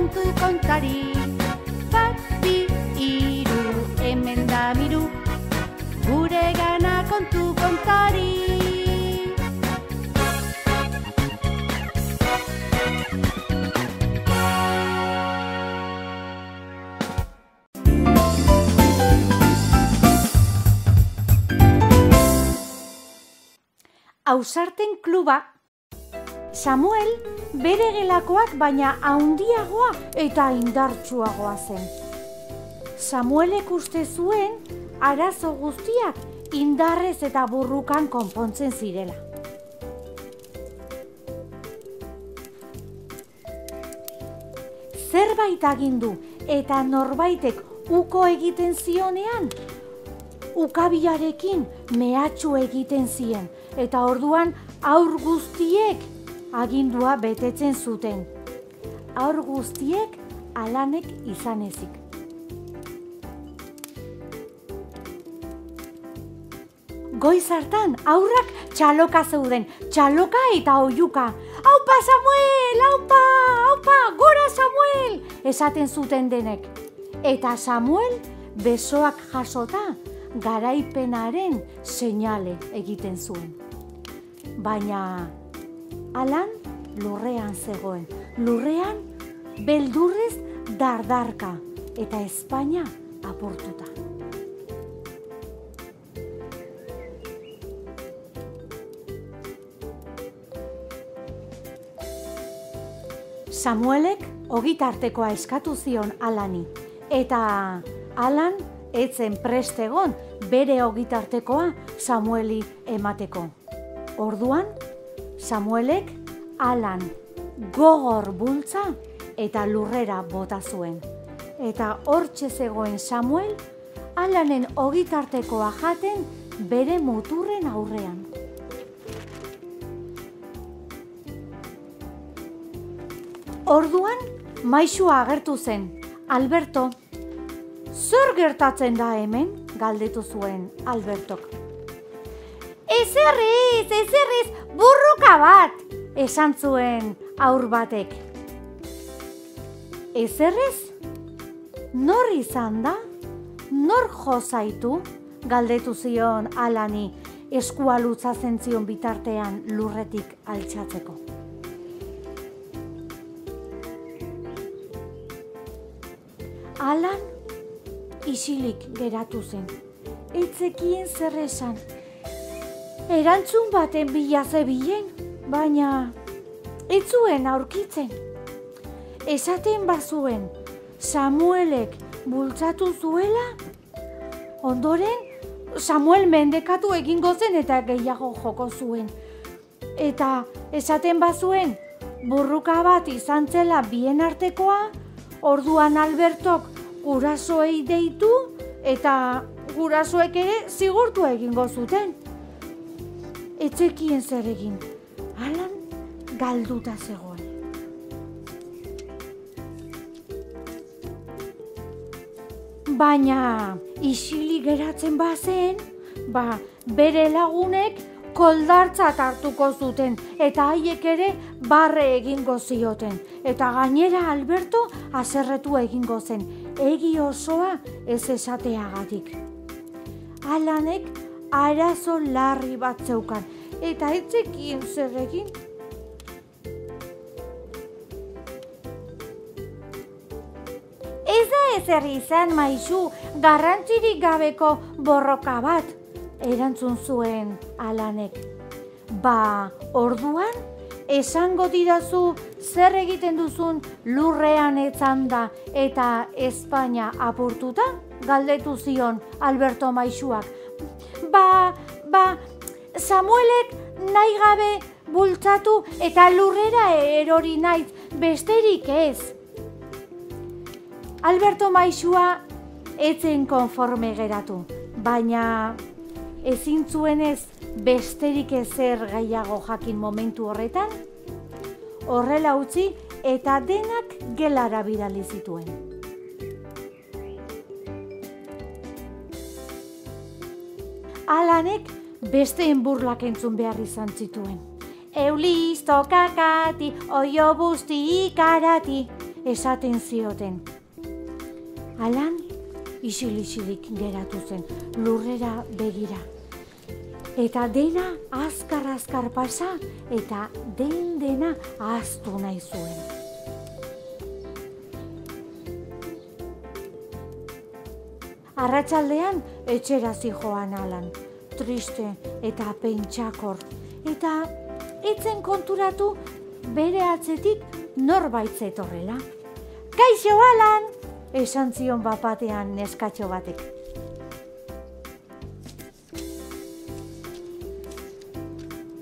kontu kontari. Bi, iru, hemen da miru, gure gana kontu kontari. Ausarten kluba Samuel bere gelakoak baina haundiagoa eta indartsuagoa zen. Samuelek uste zuen arazo guztiak indarrez eta burrukan konpontzen zirela. Zerbait agindu eta norbaitek uko egiten zionean, ukabiarekin mehatxu egiten zien eta orduan aur guztiek agindua betetzen zuten. Aur guztiek alanek izan ezik. Goiz hartan aurrak txaloka zeuden, txaloka eta oiuka. Aupa Samuel, aupa, aupa, gora Samuel, esaten zuten denek. Eta Samuel besoak jasota garaipenaren seinale egiten zuen. Baina alan lurrean zegoen. Lurrean beldurrez dardarka eta Espainia apurtuta. Samuelek ogitartekoa eskatu zion Alani eta Alan etzen prestegon bere ogitartekoa Samueli emateko. Orduan, Samuelek alan gogor bultza eta lurrera bota zuen. Eta hortxe zegoen Samuel, alanen ogitartekoa jaten bere muturren aurrean. Orduan, maisua agertu zen, Alberto, zer gertatzen da hemen? galdetu zuen Albertok. Ezerriz, ezerriz, burruka bat, esan zuen aur batek. Ezerriz? Nor izan da? Nor jozaitu? Galdetu zion alani eskua lutzatzen zion bitartean lurretik altxatzeko. Alan isilik geratu zen. Etzekien zer esan. Erantzun baten bila zebilen, baina ez zuen aurkitzen. Esaten bazuen Samuelek bultzatu zuela, ondoren Samuel mendekatu egingo zen eta gehiago joko zuen. Eta esaten bazuen burruka bat izan zela bien artekoa, orduan Albertok gurasoei deitu eta gurasoek ere zigurtu egingo zuten. Etxekien zer egin, alan galduta zegoen. Baina isili geratzen bazen, ba, bere lagunek koldartzat hartuko zuten eta haiek ere barre egingo zioten. Eta gainera Alberto haserretu egingo zen, egi osoa ez esateagatik. Alanek arazo larri bat zeukan eta etzekien zer egin. Ez da ezer izan maizu garrantzirik gabeko borroka bat, erantzun zuen alanek. Ba, orduan, esango didazu zer egiten duzun lurrean etzanda eta Espainia apurtuta? Galdetu zion Alberto Maixuak. Ba, ba, Samuelek nahi gabe bultzatu eta lurrera erori naiz besterik ez. Alberto Maixua etzen konforme geratu, baina ezin zuenez besterik ezer gaiago jakin momentu horretan, horrela utzi eta denak gelara bidali zituen. Alanek besteen burlak entzun behar izan zituen. eulisto kakati, oio busti ikarati, esaten zioten. Alan, isil-isilik geratu zen, lurrera begira. Eta dena azkar-azkar pasa, eta den dena ahaztu nahi zuen. Arratsaldean etxera joan alan, triste eta pentsakor, eta etzen konturatu bere atzetik norbait zetorrela. Kaixo alan, esan zion bapatean neskatxo batek.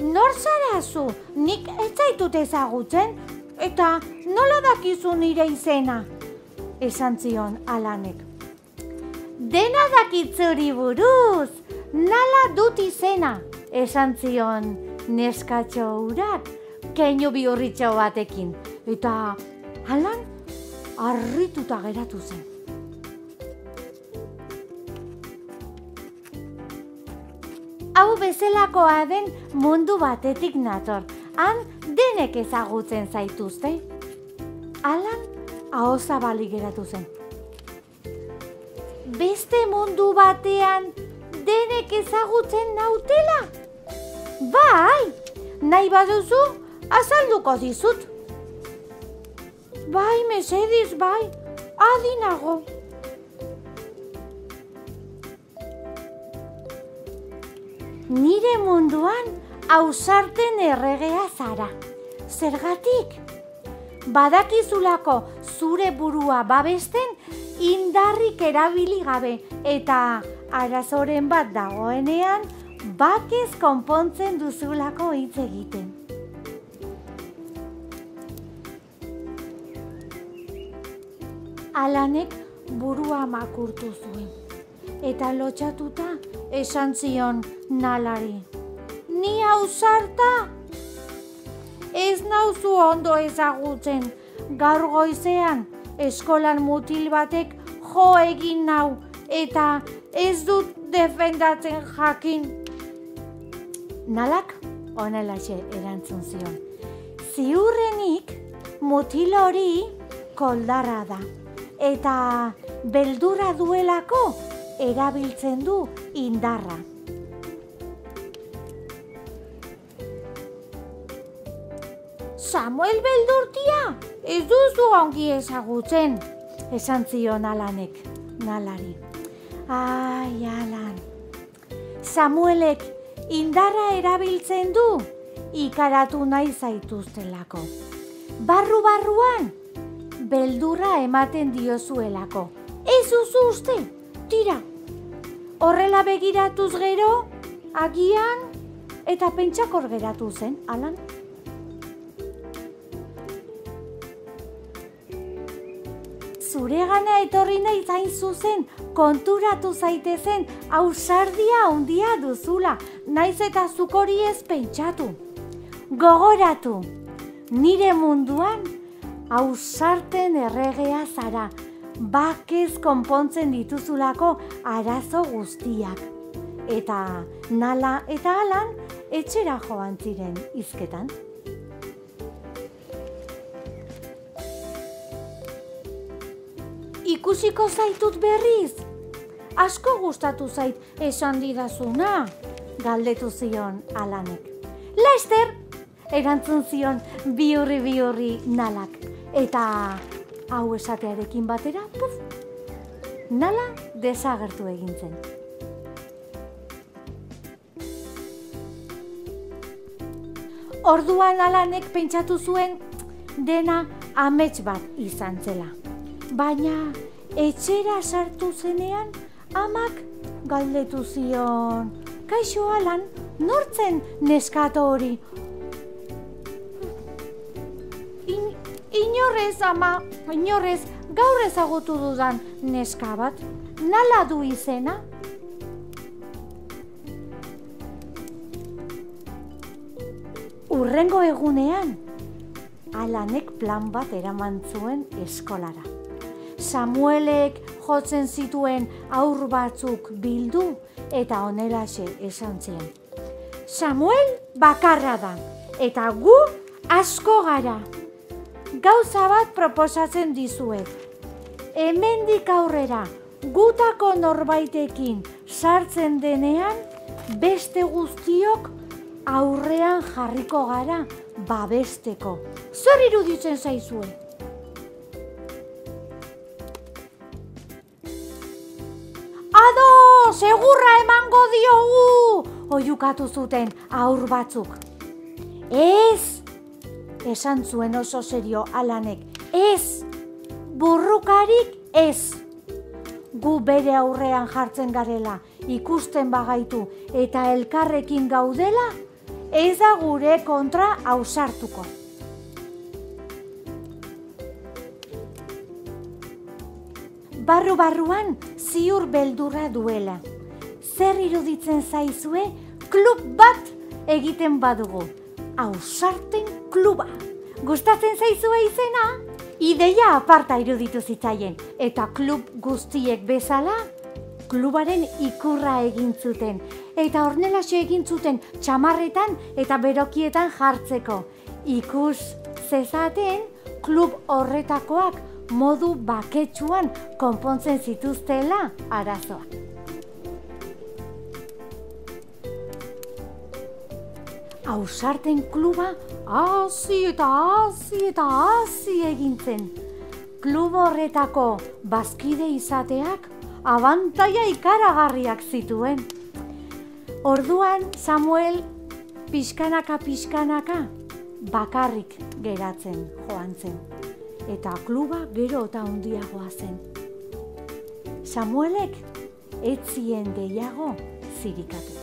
Nor zara zu, nik ez ezagutzen, eta nola dakizu nire izena? Esan zion alanek. Dena dakitzuri buruz, nala dut izena, esan zion neskatxo urak, keinu bihurritxo batekin. Eta alan, arrituta geratu zen. Hau bezelakoa den mundu batetik nator, han denek ezagutzen zaituzte. Alan, hau zabali geratu zen. Beste mundu batean denek ezagutzen nautela? Bai, nahi baduzu, azalduko dizut. Bai, mesediz, bai, adinago. Nire munduan ausarten erregea zara. Zergatik? Badakizulako zure burua babesten indarrik erabili gabe eta arazoren bat dagoenean bakez konpontzen duzulako hitz egiten. Alanek burua makurtu zuen eta lotxatuta esan zion nalari. Ni ausarta? Ez nauzu ondo ezagutzen, gaur goizean eskolan mutil batek jo egin nau eta ez dut defendatzen jakin. Nalak onelaxe erantzun zion. Ziurrenik mutil hori koldarra da eta beldura duelako erabiltzen du indarra. Samuel beldurtia, ez duzu ongi ezagutzen, esan zion alanek, nalari. Ai, alan, Samuelek indarra erabiltzen du, ikaratu nahi zaituztelako. Barru-barruan, beldurra ematen diozuelako. Ez uzu uste, tira, horrela begiratuz gero, agian, eta pentsakor geratu zen, alan. Zure gana etorri nahi zain zuzen, konturatu zaitezen, ausardia handia duzula, naiz eta zukori ez pentsatu. Gogoratu, nire munduan, ausarten erregea zara, bakez konpontzen dituzulako arazo guztiak. Eta nala eta alan etxera joan ziren izketan. Ikusiko zaitut berriz? Asko gustatu zait esan didazuna, galdetu zion alanek. Lester, erantzun zion biurri biurri nalak. Eta hau esatearekin batera, puf, nala desagertu egintzen. Orduan alanek pentsatu zuen dena amets bat izan zela. Baina etxera sartu zenean amak galdetu zion. Kaixo alan, nortzen neskato hori Inorrez ama, inorrez gaur ezagutu dudan neska bat, nala du izena? Urrengo egunean, alanek plan bat eraman zuen eskolara. Samuelek jotzen zituen aur batzuk bildu eta onelaxe esan zien. Samuel bakarra da eta gu asko gara. Gauza bat proposatzen dizuet. Hemendik aurrera gutako norbaitekin sartzen denean beste guztiok aurrean jarriko gara babesteko. Zer iruditzen zaizue? Ado, segurra emango diogu! Oiukatu zuten aur batzuk. Ez! Esan zuen oso serio alanek. Ez! Burrukarik ez! Gu bere aurrean jartzen garela, ikusten bagaitu eta elkarrekin gaudela, ez da gure kontra ausartuko. Barru-barruan ziur beldurra duela. Zer iruditzen zaizue klub bat egiten badugu. Ausarten kluba. Gustatzen zaizue izena? Ideia aparta iruditu zitzaien eta klub guztiek bezala klubaren ikurra egin zuten eta ornelaxe egin zuten txamarretan eta berokietan jartzeko. Ikus zezaten klub horretakoak modu baketsuan konpontzen zituztela arazoa. Ausarten kluba hasi eta hasi eta hasi egintzen. Klub horretako bazkide izateak abantaia ikaragarriak zituen. Orduan Samuel pixkanaka pixkanaka bakarrik geratzen joan zen. Eta kluba gero eta handiagoa zen. Samuelek etzien gehiago zirikatu.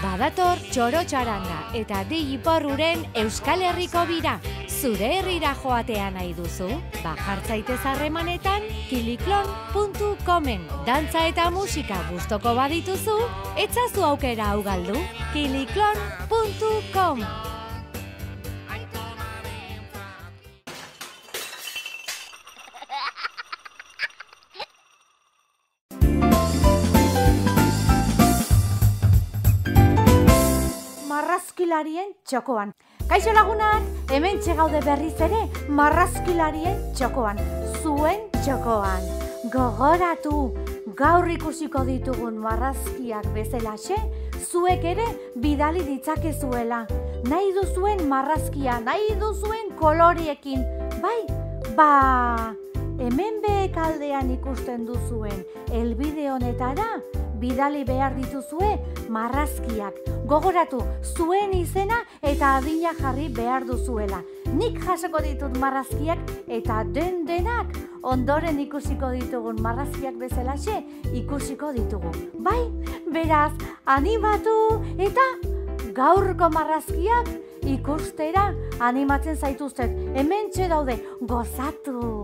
Badator txoro txaranga eta di iporruren Euskal Herriko bira. Zure herrira joatea nahi duzu? Ba jartzaitez harremanetan kiliklon.comen Dantza eta musika gustoko badituzu, etzazu aukera hau galdu. kiliklon.com marrazkilarien txokoan. Kaixo lagunak, hemen txegaude berriz ere marrazkilarien txokoan. Zuen txokoan. Gogoratu, gaur ikusiko ditugun marrazkiak bezalaxe, zuek ere bidali ditzakezuela. Nahi duzuen marrazkia, nahi duzuen koloriekin. Bai, ba, hemen behekaldean ikusten duzuen elbide honetara, bidali behar dituzue marrazkiak. Gogoratu, zuen izena eta adina jarri behar duzuela. Nik jasoko ditut marrazkiak eta den denak ondoren ikusiko ditugun marrazkiak bezalaxe ikusiko ditugu. Bai, beraz, animatu eta gaurko marrazkiak ikustera animatzen zaituztet. Hemen daude, gozatu!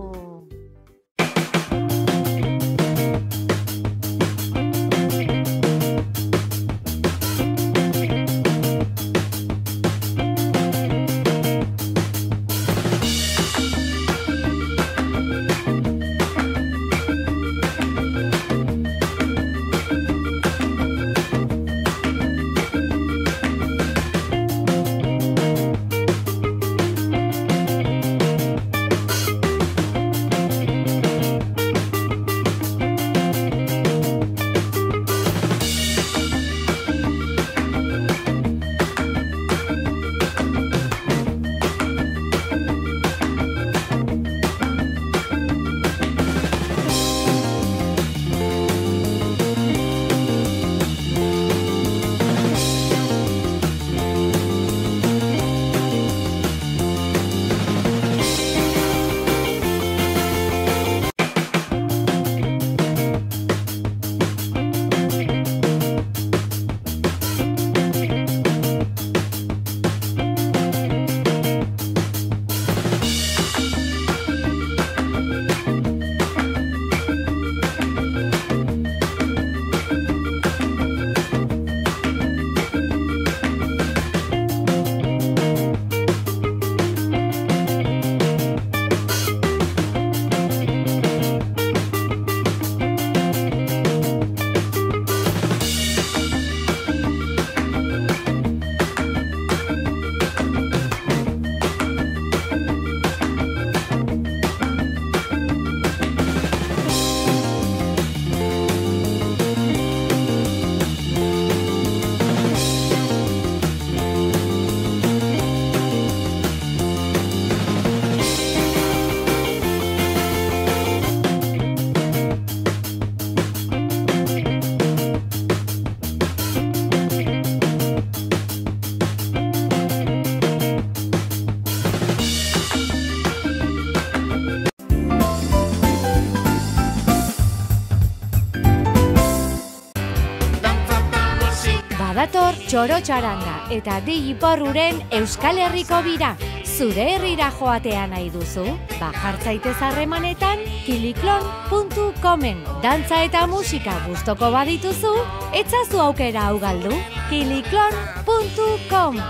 Txorotxaranga eta di iporruren Euskal Herriko bira. Zure herrira joatea nahi duzu? Ba jartzaitez harremanetan kiliklon.comen Dantza eta musika gustoko badituzu, etzazu aukera hau galdu. kiliklon.com